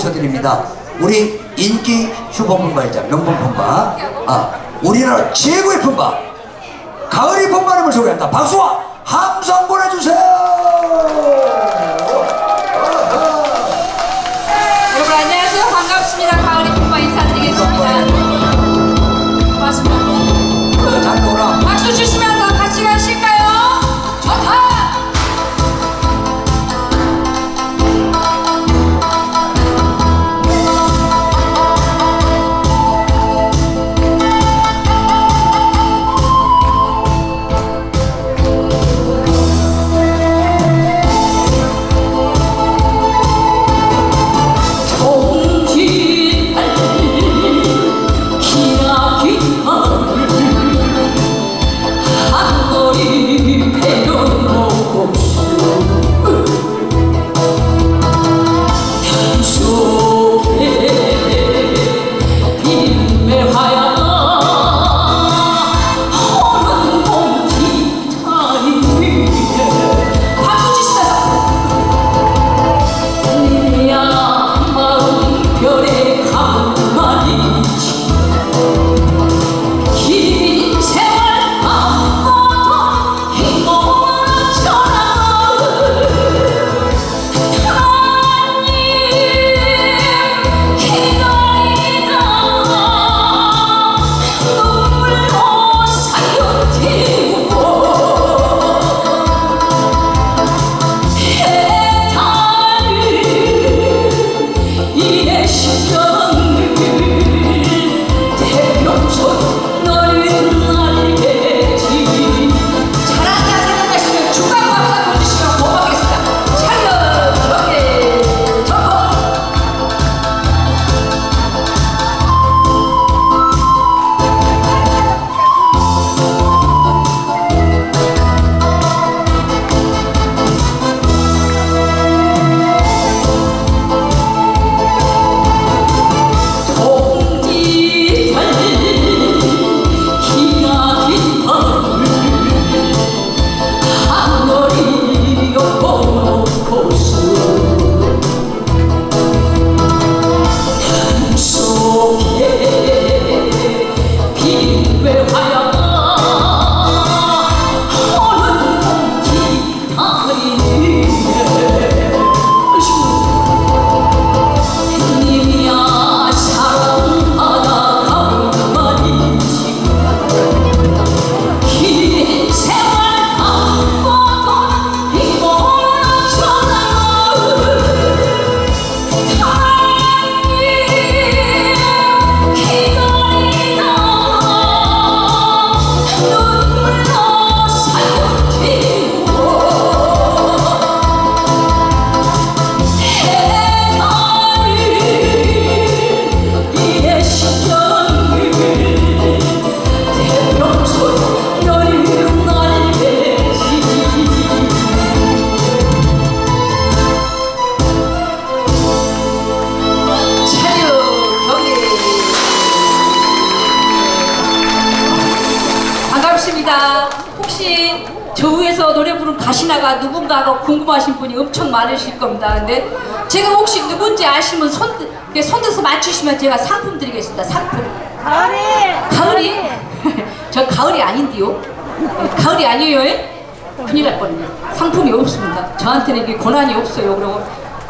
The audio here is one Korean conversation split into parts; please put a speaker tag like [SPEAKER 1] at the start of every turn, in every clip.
[SPEAKER 1] 모셔드립니다. 우리 인기 슈퍼 품바이자 명품 품바, 아 우리나라 최고의 품바, 가을이 품바님을 소개한다. 박수와 함성 보내주세요.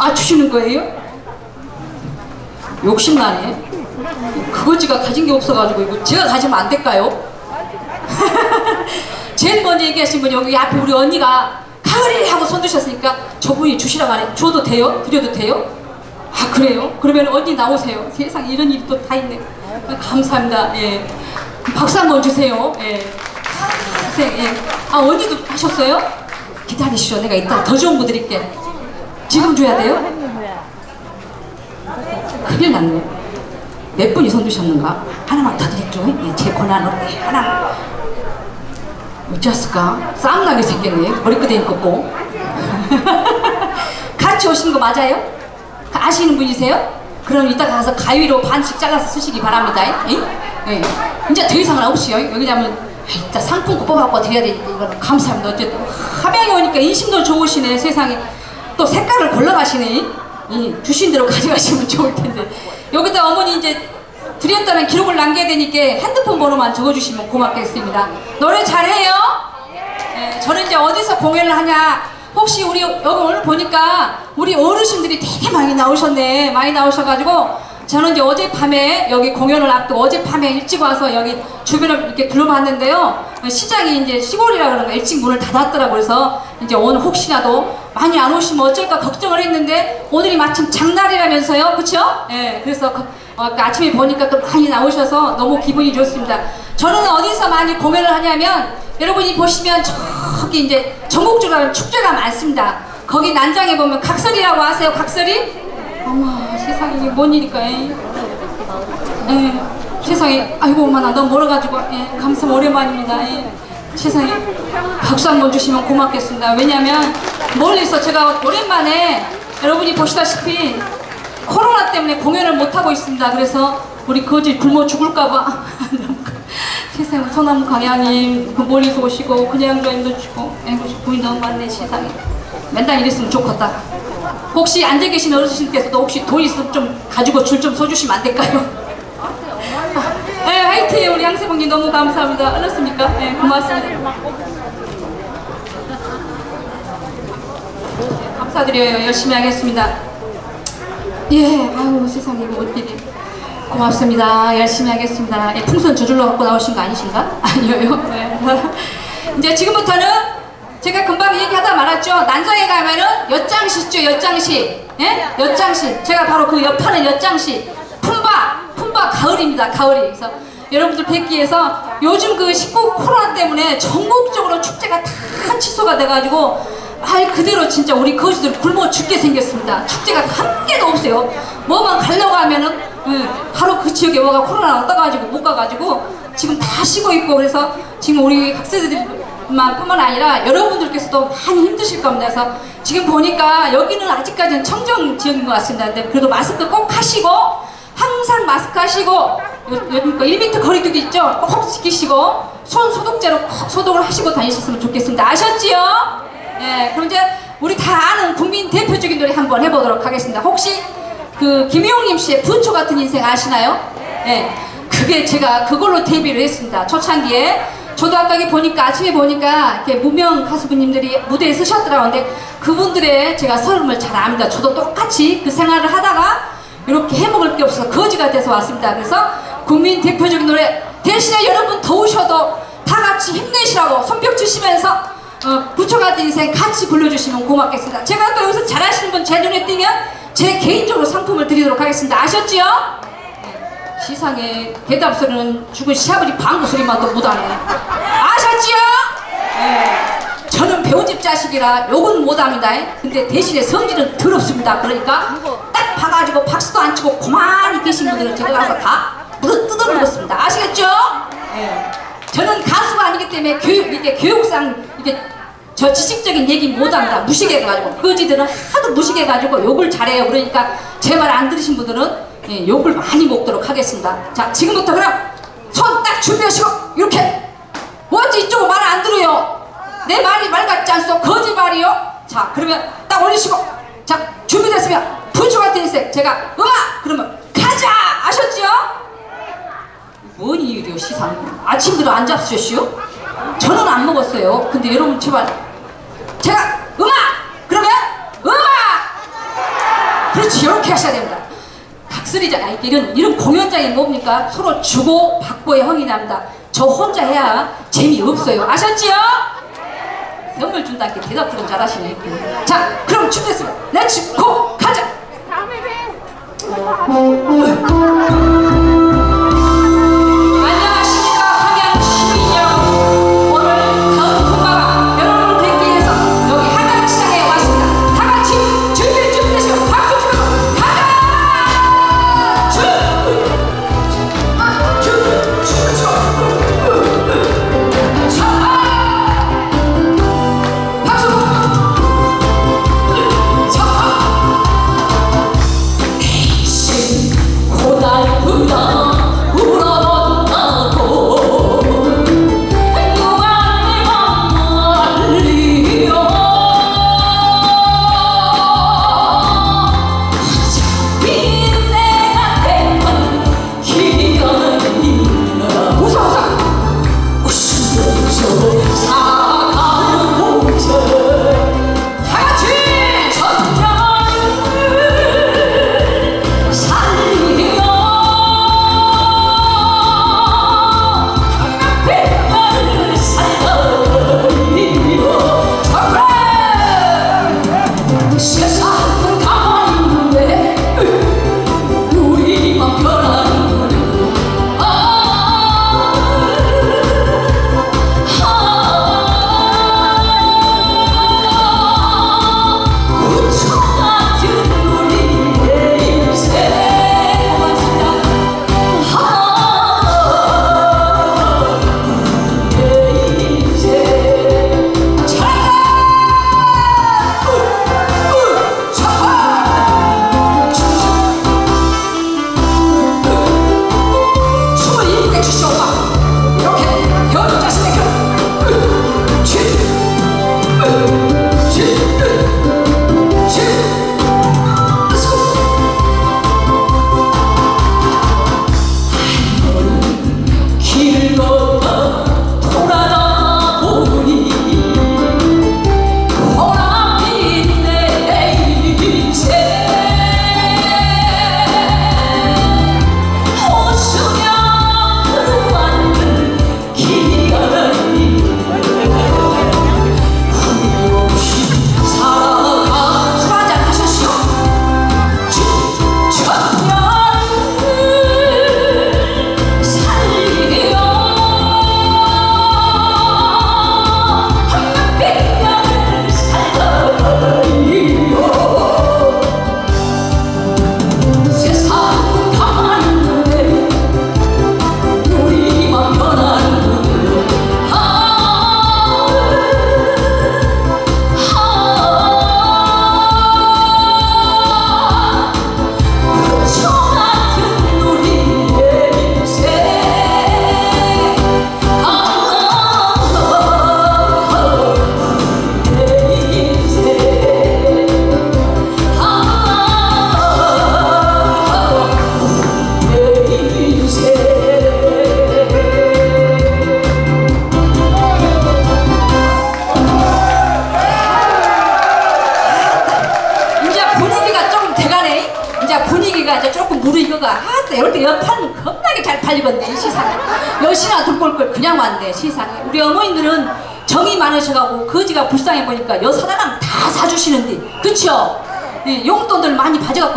[SPEAKER 1] 아
[SPEAKER 2] 주시는
[SPEAKER 3] 거예요? 욕심나네. 그거지가 가진 게 없어가지고 이거 제가 가지면 안 될까요? 제일 먼저 얘기하신 분 여기 앞에 우리 언니가 가을이 하고 손 드셨으니까 저분이 주시라고 하네. 줘도 돼요? 드려도 돼요? 아 그래요? 그러면 언니 나오세요. 세상에 이런 일이 또 다 있네. 아, 감사합니다. 예. 박수 한번 주세요. 예. 선생, 예. 아 언니도 하셨어요? 기다리시죠. 내가 이따 더 좋은 거 드릴게. 지금 줘야 돼요? 큰일 났네. 몇 분이 손 드셨는가? 하나만 더 드릴게요. 예, 제 권한으로 예, 하나. 어쩌을까 쌈나게 생겼네. 머리끄댕이 꺾고. 같이 오신 거 맞아요? 아시는 분이세요? 그럼 이따 가서 가위로 반씩 잘라서 쓰시기 바랍니다. 예? 예. 이제 더 이상은 없이요. 왜냐면 이따 상품권 뽑아갖고 드려야 되니까 감사합니다. 어쨌든 함양에 오니까 인심도 좋으시네 세상에. 또 색깔을 골라가시네.
[SPEAKER 1] 예, 주신 대로 가져가시면 좋을 텐데 여기다 어머니 이제 드렸다는 기록을 남겨야 되니까 핸드폰 번호만 적어주시면 고맙겠습니다. 노래 잘해요? 예, 저는 이제 어디서 공연을 하냐 혹시 우리 여기 오늘 보니까 우리 어르신들이 되게 많이 나오셨네 많이 나오셔가지고 저는 이제 어젯밤에 여기 공연을 앞두고 어젯밤에 일찍 와서 여기 주변을 이렇게 둘러봤는데요 시장이 이제 시골이라 그런가 일찍 문을 닫았더라고요 그래서 이제 오늘 혹시라도 많이 안 오시면 어쩔까 걱정을 했는데 오늘이 마침 장날이라면서요 그쵸? 예 그래서 그- 어, 아까 아침에 보니까 또 많이 나오셔서 너무 기분이 좋습니다 저는 어디서 많이 공연을 하냐면 여러분이 보시면 저기 이제 전국적으로 축제가 많습니다. 거기 난장에 보면 각설이라고 아세요? 각설이? 어머 세상에 이게 뭔 일일까? 에 예, 세상에 아이고 엄마 나 너무 멀어가지고 예, 감사합니다 오랜만입니다. 예, 세상에 박수 한 번 주시면 고맙겠습니다. 왜냐하면 멀리서 제가 오랜만에 여러분이 보시다시피 코로나 때문에 공연을 못 하고 있습니다. 그래서 우리 거지 굶어 죽을까봐 세상에 서남 강양님 그 멀리서 오시고 그냥 저님도 주고 아이고 부인 너무 많네 세상에 맨날 이랬으면 좋겠다. 혹시 앉아 계신 어르신께서도 혹시 돈 있으면 좀 가지고 줄 좀 서주시면 안 될까요? 네, 화이팅! 우리 양세봉님 너무 감사합니다. 알았습니까? 네, 고맙습니다. 감사드려요. 열심히 하겠습니다. 예, 아유 세상에 이거 어떻게 고맙습니다. 열심히 하겠습니다. 예, 풍선 저절로 갖고 나오신 거 아니신가? 아니에요. 네. 이제 지금부터는 제가 금방 얘기하다 말았죠. 난장에 가면은 엿장시 있죠. 엿장시. 예? 엿장시. 제가 바로 그 옆하는 엿장시. 품바. 품바 가을입니다. 가을이. 그래서 여러분들 뵙기 위해서 요즘 그 19 코로나 때문에 전국적으로 축제가 다 취소가 돼가지고 말 그대로 진짜 우리 거지들 굶어 죽게 생겼습니다. 축제가 한 개도 없어요. 뭐만 가려고 하면은 예, 바로 그 지역에 뭐가 코로나가 떠가지고 못 가가지고 지금 다 쉬고 있고 그래서 지금 우리 학생들 만 뿐만 아니라 여러분들께서도 많이 힘드실 겁니다. 그래서 지금 보니까 여기는 아직까지는 청정 지역인 것 같습니다. 근데 그래도 마스크 꼭 하시고 항상 마스크 하시고 요- 요즘 거 1m 거리두기 있죠? 꼭 지키시고 손 소독제로 꼭 소독을 하시고 다니셨으면 좋겠습니다. 아셨지요? 네, 그럼 이제 우리 다 아는 국민 대표적인 노래 한번 해보도록 하겠습니다. 혹시 그 김용림 씨의 부초 같은 인생 아시나요? 네, 그게 제가 그걸로 데뷔를 했습니다. 초창기에. 저도 아까 보니까 아침에 보니까 이렇게 무명 가수분님들이 무대에 서셨더라고요. 근데 그분들의 제가 서름을 잘 압니다. 저도 똑같이 그 생활을 하다가 이렇게 해먹을 게 없어서 거지가 돼서 왔습니다. 그래서 국민 대표적인 노래 대신에 여러분 더우셔도 다 같이 힘내시라고 손뼉 주시면서 어, 부처 같은 인생 같이 불러주시면 고맙겠습니다. 제가 또 여기서 잘하시는 분 제 눈에 띄면 제 개인적으로 상품을 드리도록 하겠습니다. 아셨지요? 네. 시상에 대답 소리는 죽은 시아버지 방구 소리만 또 못하네. 아셨지요? 네. 저는 배우집 자식이라 욕은 못합니다. 근데 대신에 성질은 더럽습니다. 그러니까 딱 봐가지고 박수도 안 치고 고만히 계신 분들은 제가 가서 다 물어 뜯어 먹었습니다. 아시겠죠? 예. 저는 가수가 아니기 때문에 교육, 이게 교육상 이게 저 지식적인 얘기 못합니다. 무식해가지고 거지들은 하도 무식해가지고 욕을 잘해요. 그러니까 제 말 안 들으신 분들은 예, 욕을 많이 먹도록 하겠습니다. 자 지금부터 그럼 손 딱 준비하시고 이렇게 어찌 이쪽은 말안 들어요. 내 말이 말 같지 않소? 거짓말이요? 자, 그러면 딱 올리시고. 자, 준비됐으면 같은 인생. 제가 음악! 그러면 가자! 아셨지요? 뭔 일이요, 시상. 아침부터 안 잡수셨시요? 저는 안 먹었어요. 근데 여러분 제발. 제가 음악! 그러면 음악! 그렇지, 이렇게 하셔야 됩니다. 각설이잖아. 이런, 이런 공연장이 뭡니까? 서로 주고 받고의 형이 납니다. 저 혼자 해야 재미없어요. 아셨지요? 선물 준다는 게 대답 들은 잘하시네. 자, 그럼 준비됐으면 렛츠 고! 가자! 안녕하십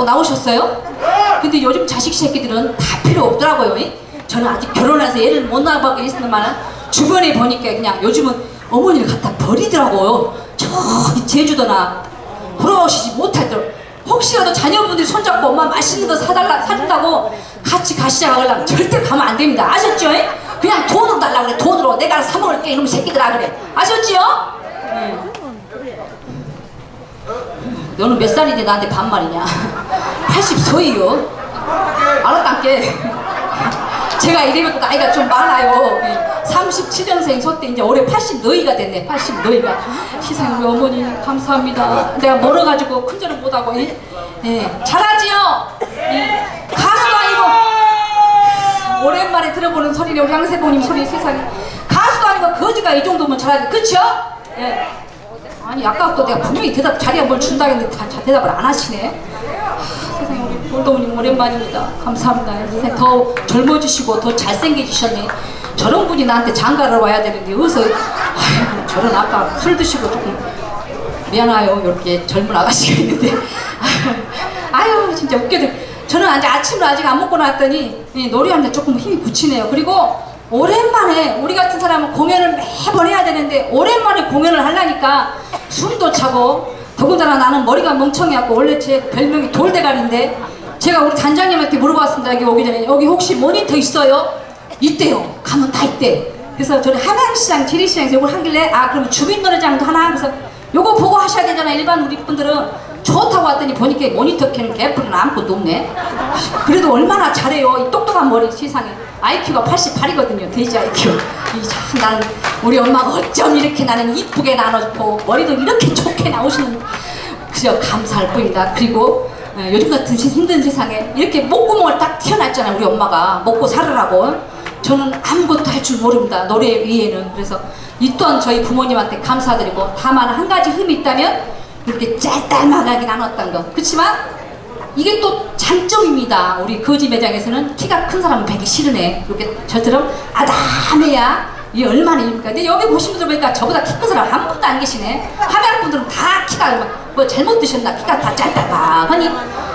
[SPEAKER 1] 가져갖고 나오셨어요? 근데 요즘 자식 새끼들은 다 필요 없더라고요 이? 저는 아직 결혼해서 애를 못 낳아보긴 했지만 주변에 보니까 그냥 요즘은 어머니를 갖다 버리더라고요 저 제주도나 돌아오시지 못하도록 혹시라도 자녀분들이 손잡고 엄마 맛있는 거 사달라 사준다고 같이 가시자 그러려면 절대 가면 안 됩니다 아셨죠? 그냥 돈으로 달라고 그래 돈으로 내가 사 먹을게 이놈 새끼들아 그래 아셨지요? 네. 너는 몇 살인데 나한테 반말이냐 80소이요 알았단께 제가 이래면 나이가 좀 많아요 37년생 소때 이제 올해 80 너희가 됐네 80 너희가 시상 우리 어머니 감사합니다 내가 멀어가지고 큰절은 못하고 예? 예. 잘하지요 예. 가수도 아니고 오랜만에 들어보는 소리네 우리 양세봉님 소리 세상에 가수도 아니고 거지가 이 정도면 잘하지 그쵸? 예. 아니 아까부터 내가 분명히 대답 자리에 뭘 준다 했는데 다, 다 대답을 안 하시네. 볼도우님 오랜만입니다. 감사합니다. 더 젊어지시고 더 잘생겨지셨네. 저런 분이 나한테 장가를 와야 되는데 어디서 아이고 저런 아까 술 드시고 조금 미안해요. 이렇게 젊은 아가씨가 있는데. 아유 진짜 웃겨도 저는 아직 아침을 아직 안 먹고 나왔더니 예, 노래하는데 조금 힘이 붙이네요. 그리고 오랜만에 우리 같은 사람은 공연을 매번 해야 되는데 오랜만에 공연을 하려니까 숨도 차고 더군다나 나는 머리가 멍청해갖고 원래 제 별명이 돌대가리인데 제가 우리 단장님한테 물어봤습니다. 여기 오기 전에. 여기 혹시 모니터 있어요? 있대요. 가면 다 있대. 그래서 저는 한양시장 지리시장에서 이걸 하길래 아 그럼 주민 노래장도 하나? 그래서 요거 보고 하셔야 되잖아 일반 우리 분들은 좋다고 왔더니 보니까 모니터 켜는 개뿔은 아무것도 없네. 그래도 얼마나 잘해요. 이 똑똑한 머리 세상에. IQ가 88이거든요. 돼지 IQ 이참 나는 우리 엄마가 어쩜 이렇게 나는 이쁘게 나눠주고 머리도 이렇게 좋게 나오시는 그저 감사할 뿐이다. 그리고 어, 요즘 같은 시- 힘든 세상에 이렇게 목구멍을 딱 튀어놨잖아요 우리 엄마가. 먹고 살으라고. 저는 아무것도 할 줄 모릅니다 노래 위에는. 그래서 이 또한 저희 부모님한테 감사드리고 다만 한 가지 흠이 있다면 이렇게 짤짤막하게 나눴던 것 그렇지만 이게 또 장점입니다. 우리 거지 매장에서는 키가 큰 사람은 뵈기 싫으네. 이렇게 저처럼 아담해야 이 얼마나 입니까? 근데 여기 보신 분들 보니까 저보다 키 큰 사람 한 분도 안 계시네. 하면 분들은 다 키가 뭐- 뭐 잘못 드셨나? 키가 다 짤짤하니.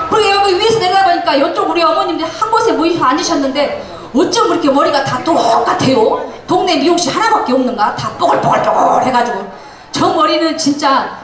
[SPEAKER 1] 그리고 여기 위에서 내려다보니까 이쪽 우리 어머님들 한 곳에 모여 앉으셨는데 어쩜 그렇게 머리가 다 똑같아요? 동네 미용실 하나밖에 없는가? 다 뽀글뽀글뽀글 해가지고. 저 머리는 진짜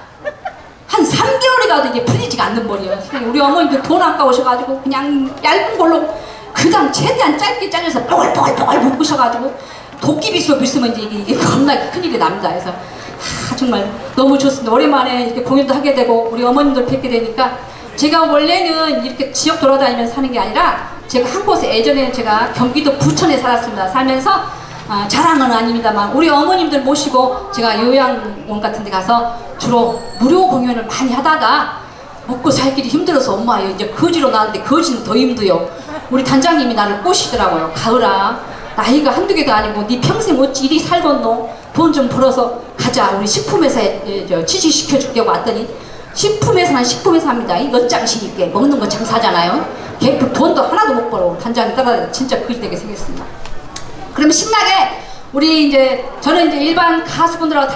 [SPEAKER 1] 한 3개월이 가도 이게 풀리지가 않는 머리예요. 우리 어머님도 돈 아까우셔가지고 그냥 얇은 걸로 그냥 최대한 짧게 잘려서 뽀글뽀글뽀글 묶으셔가지고 도끼빗으로 빗으면 이제 이게, 이게 겁나 큰일이 납니다. 그래서 아, 정말 너무 좋습니다. 오랜만에 이렇게 공연도 하게 되고 우리 어머님들 뵙게 되니까 제가 원래는 이렇게 지역 돌아다니면서 사는 게 아니라 제가 한 곳에 예전에 제가 경기도 부천에 살았습니다. 살면서 아, 자랑은 아닙니다만 우리 어머님들 모시고 제가 요양원 같은 데 가서 주로 무료 공연을 많이 하다가 먹고 살 길이 힘들어서 엄마 이제 거지로 나왔는데 거지는 더 힘들어요. 우리 단장님이 나를 꼬시더라고요. 가을아 나이가 한두 개도 아니고 네 평생 어찌 이리 살겠노? 돈 좀 벌어서 가자. 우리 식품회사에 예, 저 취직시켜줄게 왔더니 식품회사는 식품회사 합니다. 이 엿장식 있게 먹는 거 장사잖아요. 걔 그 돈도 하나도 못 벌어. 단장이 따라 진짜 그지 되게 생겼습니다 그러면 신나게 우리 이제 저는 이제 일반 가수분들하고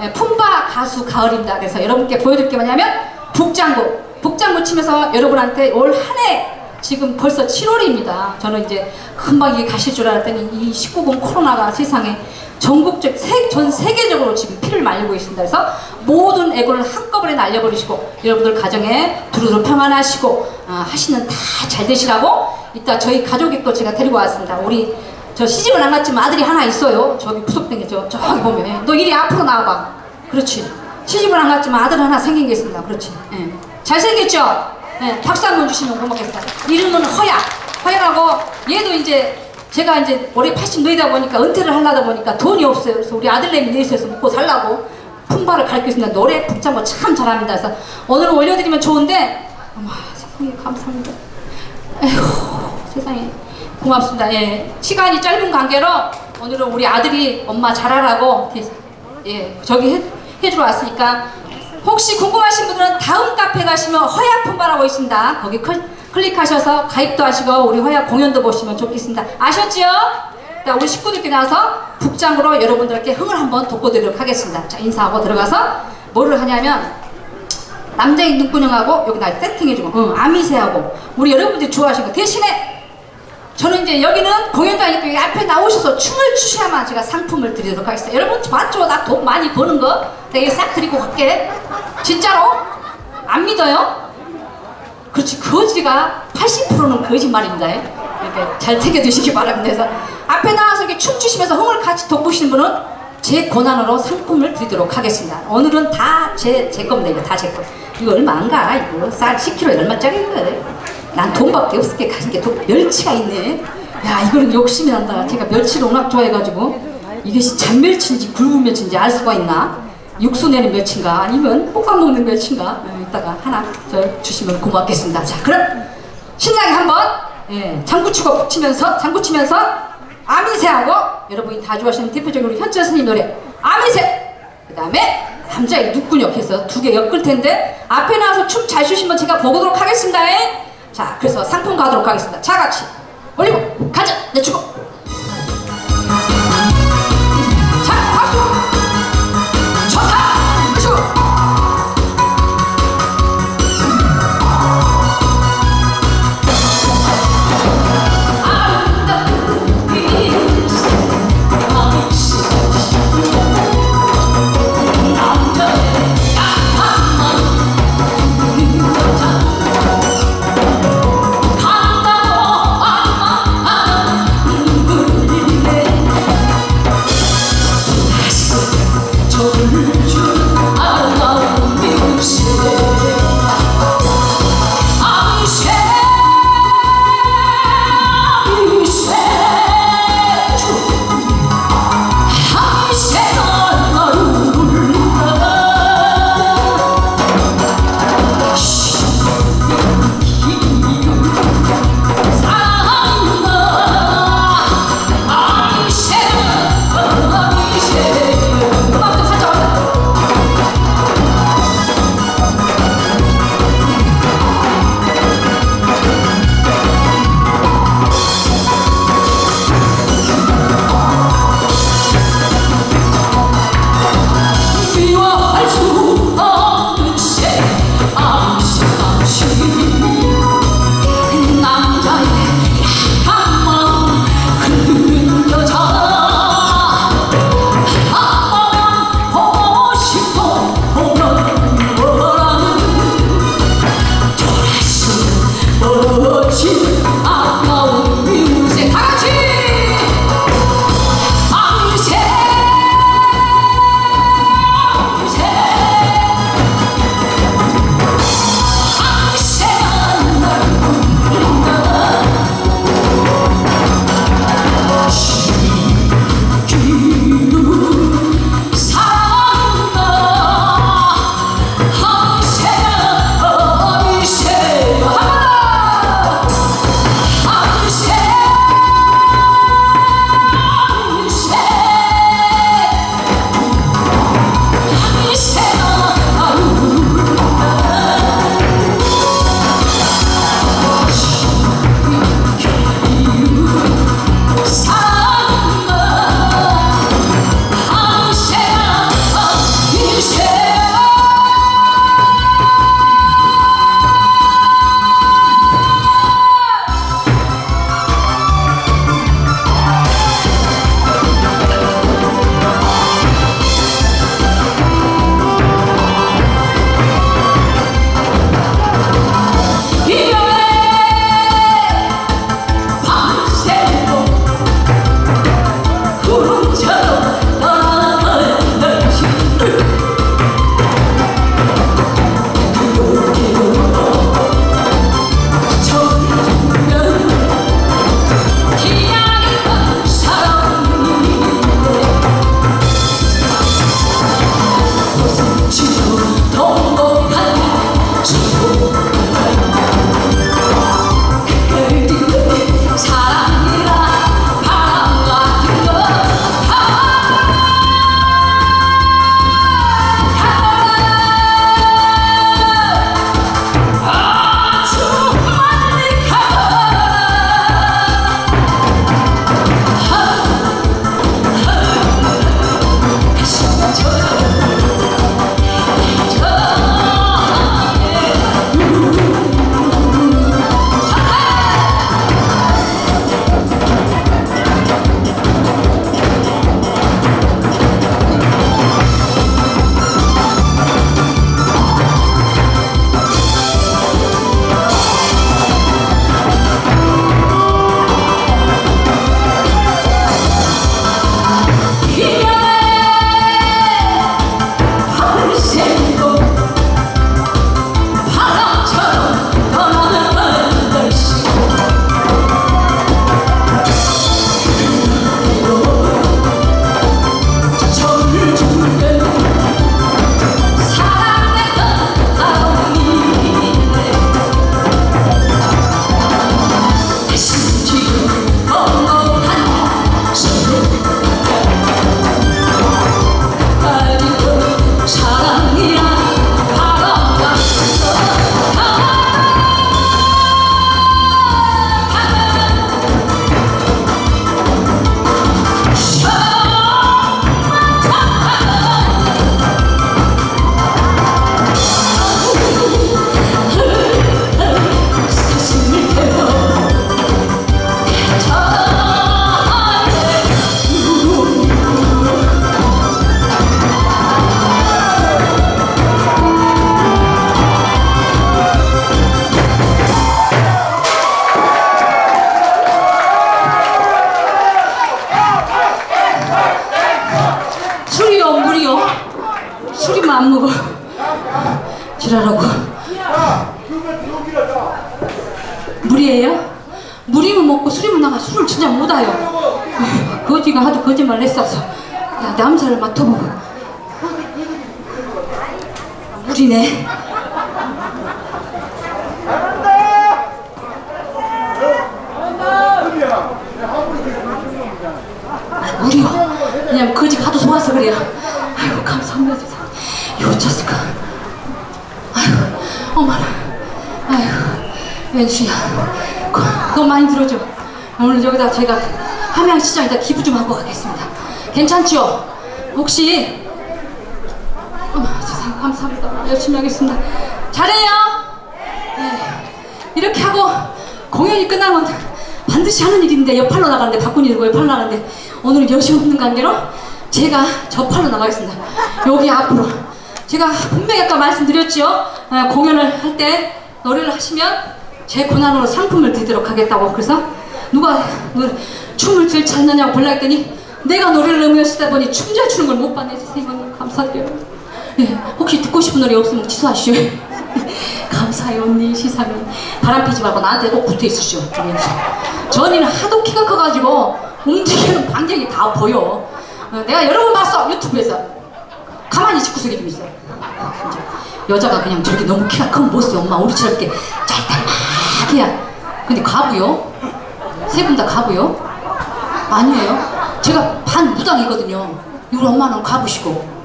[SPEAKER 1] 예, 품바 가수 가을입니다. 그래서 여러분께 보여드릴 게 뭐냐면 북장구 북장구 치면서 여러분한테 올 한 해 지금 벌써 7월입니다. 저는 이제 금방 이게 가실 줄 알았더니 이 19금 코로나가 세상에 전국적 세, 전 세계적으로 지금 피를 말리고 있습니다. 그래서 모든 애고를 한꺼번에 날려버리시고 여러분들 가정에 두루두루 평안하시고 아, 하시는 다 잘 되시라고 이따 저희 가족이 또 제가 데리고 왔습니다. 우리 저 시집은 안 갔지만 아들이 하나 있어요. 저기 구석탱이 저 저기 보면 예. 너 이리 앞으로 나와봐. 그렇지. 시집은 안 갔지만 아들 하나 생긴 게 있습니다. 그렇지. 예. 잘생겼죠? 예. 박수 한 번 주시면 고맙겠다. 이름은 허야. 허야라고 얘도 이제 제가 이제 올해 80 너이다 보니까 은퇴를 하려다 보니까 돈이 없어요. 그래서 우리 아들내미 넷이서 먹고 살라고 품바를 가르치겠습니다. 노래 북장구 참 잘합니다. 그래서 오늘은 올려드리면 좋은데 어머 세상에 감사합니다. 에휴 세상에 고맙습니다. 예. 시간이 짧은 관계로 오늘은 우리 아들이 엄마 잘하라고 예, 저기 해, 해주러 왔으니까 혹시 궁금하신 분들은 다음 카페 가시면 허야 품바라고 있습니다. 거기 큰 클릭하셔서 가입도 하시고 우리 화야 공연도 보시면 좋겠습니다. 아셨지요? 자, 우리 식구들께 나와서 북장으로 여러분들께 흥을 한번 돋궈드리도록 하겠습니다. 자, 인사하고 들어가서 뭐를 하냐면 남자인 눈구녕하고 여기다 세팅해주고 응, 아미새하고 우리 여러분들이 좋아하시는 거 대신에 저는 이제 여기는 아니고 여기 앞에 나오셔서 춤을 추셔야만 제가 상품을 드리도록 하겠습니다. 여러분 맞죠? 나 돈 많이 버는 거 내가 싹 드리고 갈게. 진짜로? 안 믿어요? 그렇지 거지가 80%는 거짓말입니다. 이렇게 잘 챙겨두시기 바랍니다. 그래서 앞에 나와서 이렇게 춤 추시면서 흥을 같이 돋보시는 분은 제 권한으로 상품을 드리도록 하겠습니다. 오늘은 다 제 제 겁니다. 이거 다 제 거. 이거 얼마인가? 이거 쌀 10kg 얼마짜리인가? 난 돈밖에 없을 게 가진 게 돈, 멸치가 있네. 야 이거는 욕심이 난다. 제가 멸치를 워낙 좋아해가지고 이것이 잔멸치인지 굵은 멸치인지 알 수가 있나? 육수 내는 멸치인가 아니면 볶아 먹는 멸치인가? 어, 이따가 하나 저 주시면 고맙겠습니다. 자 그럼 신나게 한번 예, 장구 치고 푹 치면서 장구 치면서 아미새하고 여러분이 다 좋아하시는 대표적인 우리 현철 스님 노래 아미새 그 다음에 남자의 눈구녕 해서 두 개 엮을 텐데 앞에 나와서 춤 잘 추시면 제가 보도록 하겠습니다. 예? 자 그래서 상품 가도록 하겠습니다. 자 같이 올리고 가자 내자 괜찮죠? 혹시 어머 세상에 감사합니다. 열심히 하겠습니다. 잘해요. 네. 이렇게 하고 공연이 끝나면 반드시 하는 일인데 옆팔로 나가는데 바꾼 일이고 옆팔로 나가는데 오늘은 여시 없는 관계로 제가 저 팔로 나가겠습니다. 여기 앞으로 제가 분명히 아까 말씀드렸죠. 아, 공연을 할 때 노래를 하시면 제 권한으로 상품을 드리도록 하겠다고 그래서 누가 그 춤을 제일 잘 나냐고 볼라 했더니 내가 노래를 너무 열심히 하다 보니 춤잘 추는 걸 못 봤네 선생님 감사드려요. 예, 혹시 듣고 싶은 노래 없으면 취소하시오. 감사해요 언니 시상이 바람 피지 말고 나한테 꼭 붙어 있으시오. 그러면서 저 언니는 하도 키가 커가지고 움직이는 반경이 다 보여. 어, 내가 여러 번 봤어 유튜브에서 가만히 집구석에 좀 있어. 진짜 여자가 그냥 저렇게 너무 키가 큰 모습이 엄마 우리처럼 이렇게 짤짤하게야. 근데 가부요? 세 분 다 가부요? 아니에요. 제가 반 무당이거든요. 우리 엄마는 가부시고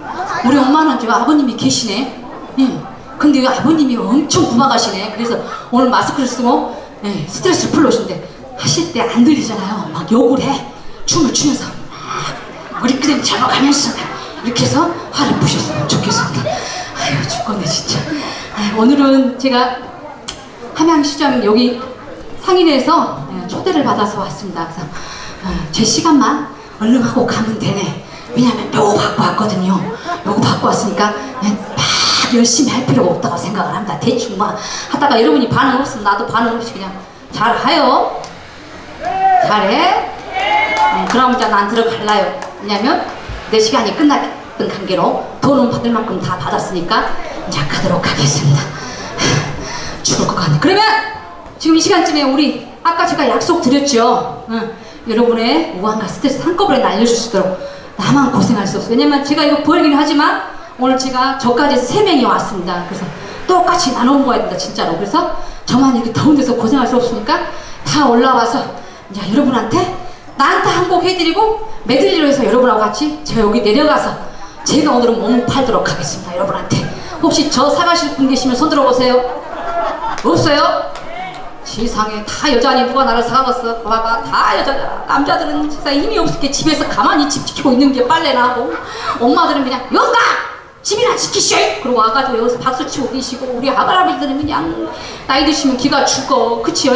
[SPEAKER 1] 우리 엄마는 저 아버님이 계시네. 예. 근데 아버님이 엄청 구박하시네. 그래서 오늘 마스크를 쓰고 예, 스트레스를 풀러 오신데 하실 때 안 들리잖아요. 막 욕을 해. 춤을 추면서 막 머리 끄댕이 잡아가면서 이렇게 해서 화를 푸셨으면 좋겠습니다. 아유 죽겠네 진짜. 아유, 오늘은 제가 함양시장 여기 상인에서 예, 초대를 받아서 왔습니다. 그래서 어, 제 시간만 얼른 하고 가면 되네. 왜냐면 요거 받고 왔거든요. 요거 받고 왔으니까 막 열심히 할 필요가 없다고 생각을 합니다. 대충 막 하다가 여러분이 반응 없으면 나도 반응 없이 그냥 잘하요. 잘해. 음, 그럼 이제 난 들어갈라요. 왜냐면 내 시간이 끝났던 관계로 돈은 받을 만큼 다 받았으니까 이제 가도록 하겠습니다. 죽을 것 같네. 그러면 지금 이 시간쯤에 우리 아까 제가 약속 드렸죠. 응. 여러분의 우환과 스트레스 한꺼번에 있도록 나만 고생할 수 없어. 왜냐면 제가 이거 보이긴 하지만 오늘 제가 저까지 세 명이 왔습니다. 그래서 똑같이 나눠 먹어야 된다 진짜로. 그래서 저만 이렇게 더운 데서 고생할 수 없으니까 다 올라와서 이제 여러분한테 나한테 한 곡 해드리고 메들리로 해서 여러분하고 같이 제가 여기 내려가서 제가 오늘은 몸을 팔도록 하겠습니다. 여러분한테 혹시 저 사가실 분 계시면 손 들어보세요. 없어요? 세상에 다 여자니 누가 나를 사가봤어? 봐봐 다 여자야 남자들은 진짜 힘이 없게 집에서 가만히 집 지키고 있는 게 빨래나 하고 엄마들은 그냥 영가! 집이나 지키시오! 그러고 와가지고 여기서 박수 치고 계시고 우리 아버지들은 그냥 나이 드시면 기가 죽어. 그치요?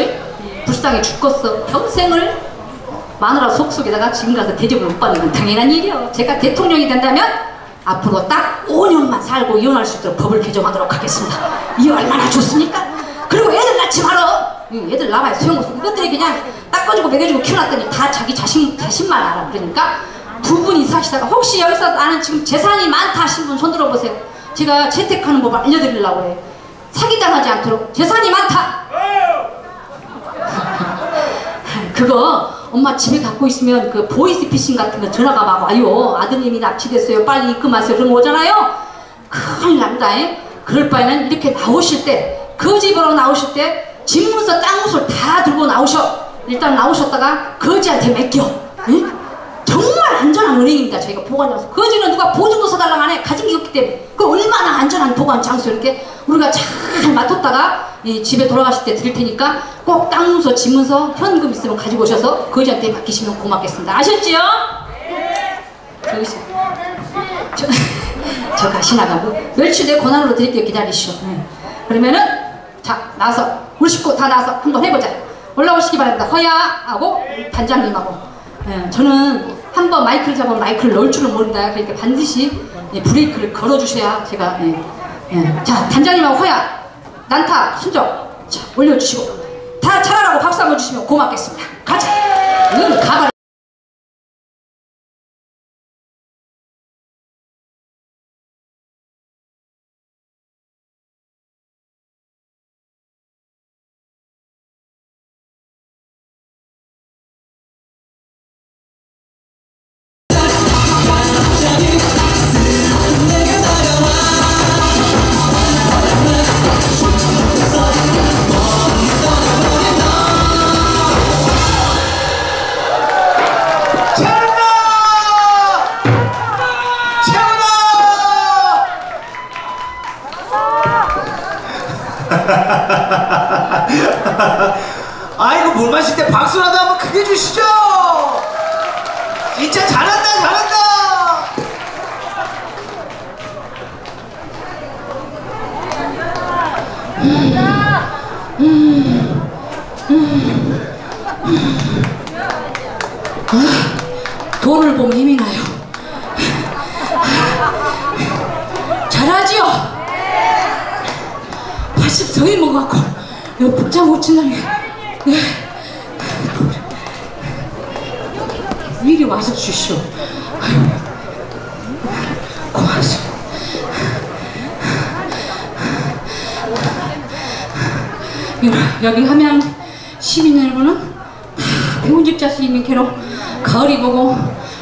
[SPEAKER 1] 불쌍해 죽겠어. 평생을 마누라 속속에다가 지금 가서 대접을 못 받는 건 당연한 일이요. 제가 대통령이 된다면 앞으로 딱 5년만 살고 이혼할 수 있도록 법을 개정하도록 하겠습니다. 이게 얼마나 좋습니까? 그리고 애들 낳지 말어 응, 애들 낳아야 소용없어 이것들이 그냥 닦아주고 먹여주고 키워놨더니 다 자기 자신, 자신만 알아. 그러니까 두 분이 사시다가 혹시 여기서 나는 지금 재산이 많다 하신 분 손 들어 보세요. 제가 재택하는 법 알려드리려고 해. 사기당하지 않도록. 재산이 많다! 그거 엄마 집에 갖고 있으면 그 보이스피싱 같은 거 전화가 막 와요. 아드님이 납치됐어요. 빨리 입금하세요. 거 오잖아요. 큰일 납니다. 잉? 그럴 바에는 이렇게 나오실 때 그 집으로 나오실 때 집문서 땅무술 다 들고 나오셔. 일단 나오셨다가 거지한테 맡겨. 응? 정말 안전한 은행입니다. 저희가 보관장소 거지는 누가 보증도 서달라고 안 해. 가진 게 없기 때문에. 그 얼마나 안전한 보관 장소 이렇게 우리가 잘 맡았다가 이 집에 돌아가실 때 드릴 테니까 꼭 땅문서 집문서 현금 있으면 가지고 오셔서 거지한테 맡기시면 고맙겠습니다. 아셨지요? 저기 있어. 저, 저 가 시나가고. 멸치 내 권한으로 드릴게요. 기다리시오. 네. 그러면은 자 나와서 우리 식구 다 나와서 한번 해보자. 올라오시기 바랍니다. 허야하고 단장님하고. 예, 저는 한번 마이크를 잡으면 마이크를 넣을 줄은 모른다. 그러니까 반드시 예, 브레이크를 걸어주셔야 제가 예, 예. 자 단장님하고 허야! 난타 순적 자 올려주시고. 다 잘하라고 박수 한번 주시면 고맙겠습니다. 가자! 응 가봐 가을이 보고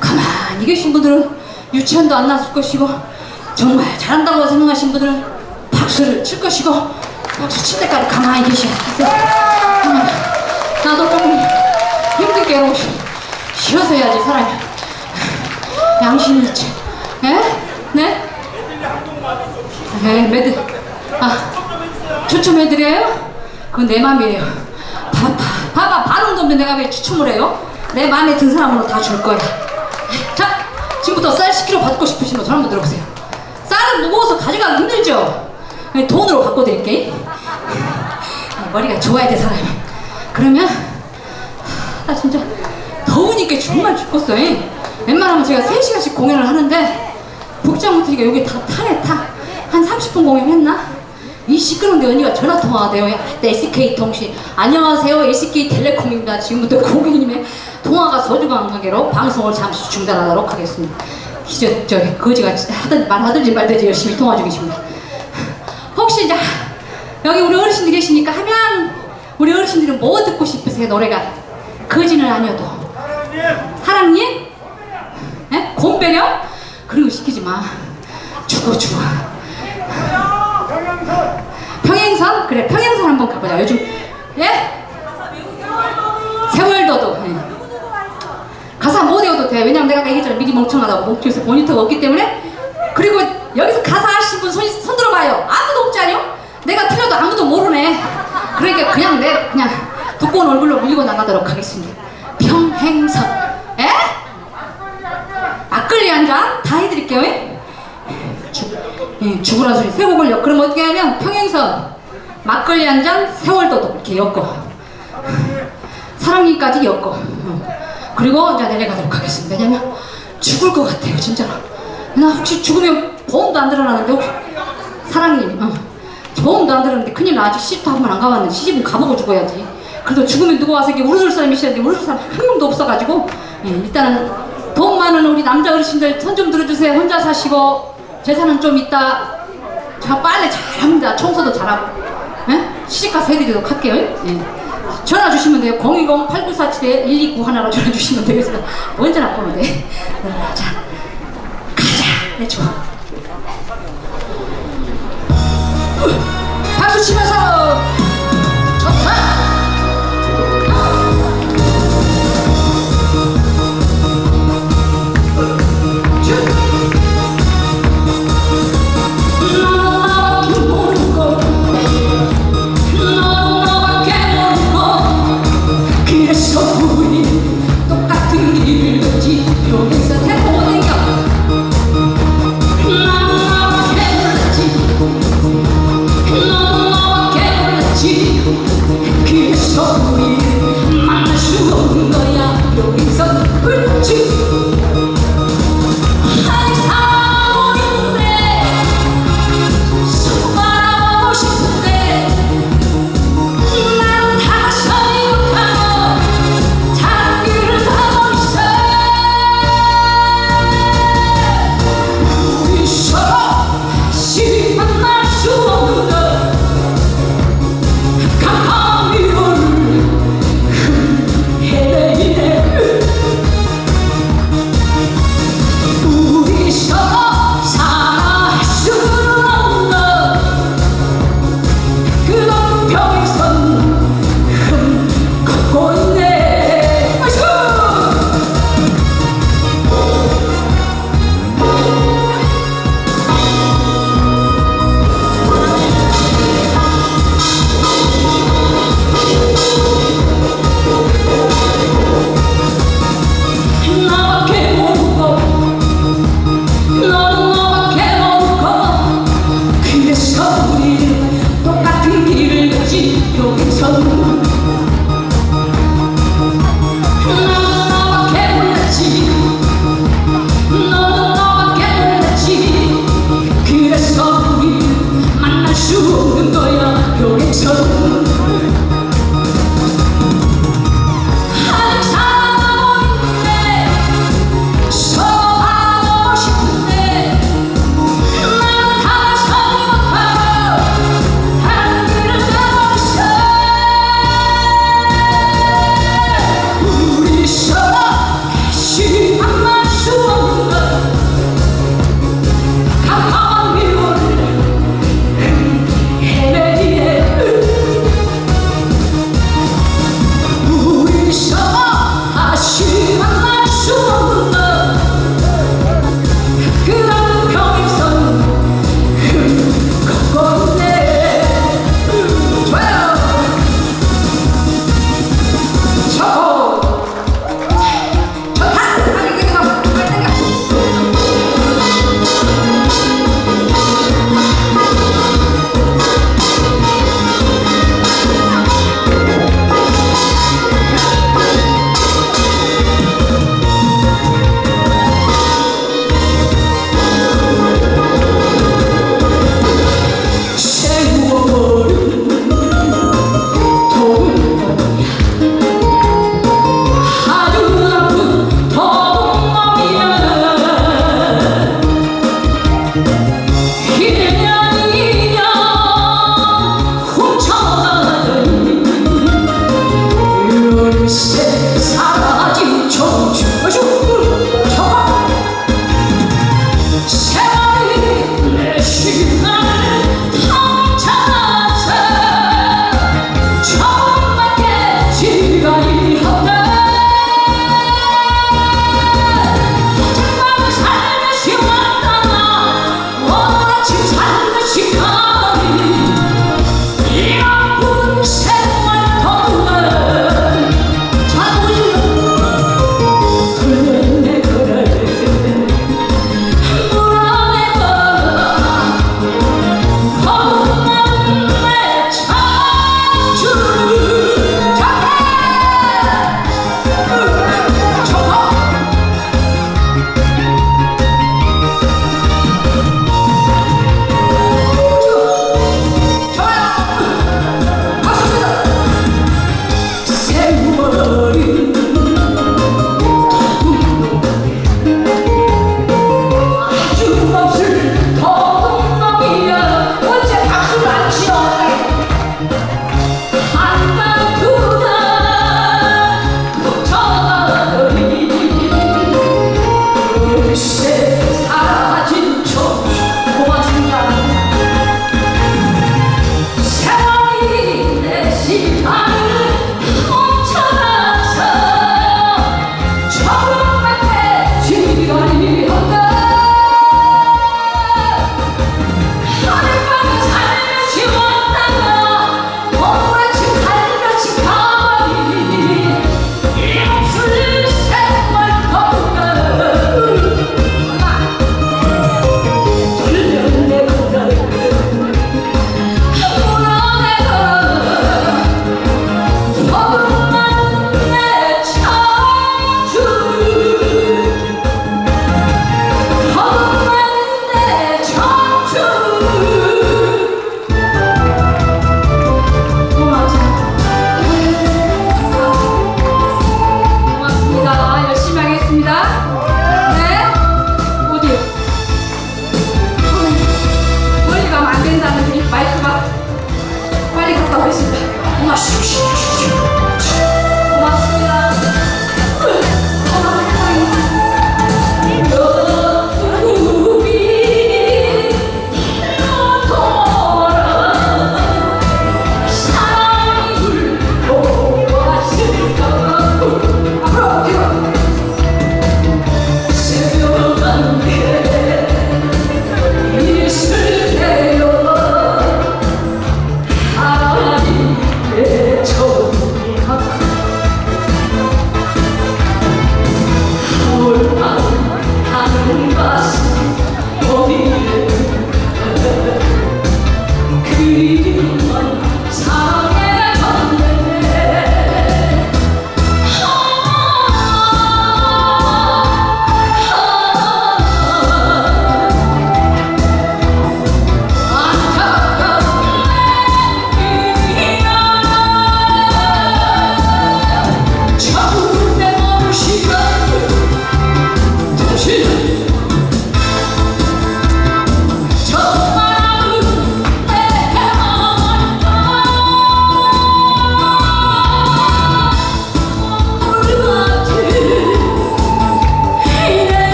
[SPEAKER 1] 가만히 계신 분들은 유치원도 안 나왔을 것이고 정말 잘한다고 생각하신 분들은 박수를 칠 것이고 박수 칠 때까지 가만히 계셔야 돼요. 나도 조금 힘들게 해놓고 쉬어서 해야지 사람이 양심이 있지 에? 네? 네 매드 아 추첨해드려요? 그건 내 맘이에요 봐, 봐, 봐봐 반응도 없는데 내가 왜 추첨을 해요? 내 마음에 든 사람으로 다 줄 거야. 자 지금부터 쌀 10kg 받고 싶으신 분손 한번 들어보세요. 쌀은 무거워서 가져가기 힘들죠? 네, 돈으로 바꿔드릴게 머리가 좋아야 돼 사람이. 그러면 나 진짜 더우니까 정말 죽겠어 잉. 웬만하면 제가 3시간씩 공연을 하는데 복장 못하니까 여기 다 타네 타한 30분 공연했나? 이 시끄러운데 언니가 전화 통화가 돼요. 네, SK 통신 안녕하세요. SK 텔레콤입니다. 지금부터 고객님의 통화가 소중한 관계로 방송을 잠시 중단하도록 하겠습니다 저, 저 거지가 하든 말하든지 말든지 열심히 통화 중이십니다 혹시 이제 여기 우리 어르신들 계시니까 하면 우리 어르신들은 뭐 듣고 싶으세요 노래가 거지는 아니어도 사랑님? 에? 곰배려? 그런 거 시키지 마 죽어 죽어 평행선? 그래 평행선 한번 가보자 요즘 예? 세월도도 예. 가사 못 외워도 돼. 왜냐면 내가 얘기했잖아 미리 멍청하다고 목표에서 모니터가 없기 때문에. 그리고 여기서 가사 아시는 분 손, 손 들어봐요. 아무도 없지 않요? 내가 틀려도 아무도 모르네. 그러니까 그냥 내 그냥 두꺼운 얼굴로 밀고 나가도록 하겠습니다. 평행선. 에? 막걸리 한 잔? 다 해드릴게요 예? 죽, 예, 죽으라 소리. 세 곡을요 그럼 어떻게 하면 평행선. 막걸리 한 잔 세월도도 이렇게 엮어. 사랑니까지 엮어. 어. 그리고 이제 내려가도록 하겠습니다. 왜냐면 죽을 것 같아요 진짜로. 나 혹시 죽으면 보험도 안 들어나는데 혹시 사랑님 어. 보험도 안 들었는데 큰일 나. 아직 시집도 한 번 안 가봤는데 시집은 가보고 죽어야지. 그래도 죽으면 누가 와서 이게 울어줄 사람이 있어야지 울어줄 사람 한 명도 없어가지고. 예, 일단은 돈 많은 우리 남자 어르신들 손 좀 들어주세요. 혼자 사시고 재산은 좀 있다. 저 빨래 잘합니다. 청소도 잘하고. 예? 시집가서 해드리도록 할게요. 예. 전화 주시면 돼요. 010-8947-1291로 전화 주시면 되겠습니다. 언제나 보면 돼. 어, 자 가자. 네 좋아 박수 치면서. 좋다